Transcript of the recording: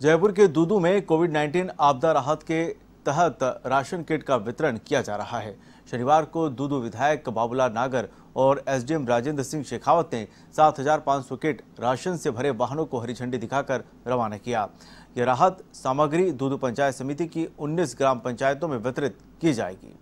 जयपुर के दूदू में कोविड 19 आपदा राहत के तहत राशन किट का वितरण किया जा रहा है। शनिवार को दूदू विधायक बाबूलाल नागर और एसडीएम राजेंद्र सिंह शेखावत ने 7,500 किट राशन से भरे वाहनों को हरी झंडी दिखाकर रवाना किया। यह राहत सामग्री दूदू पंचायत समिति की 19 ग्राम पंचायतों में वितरित की जाएगी।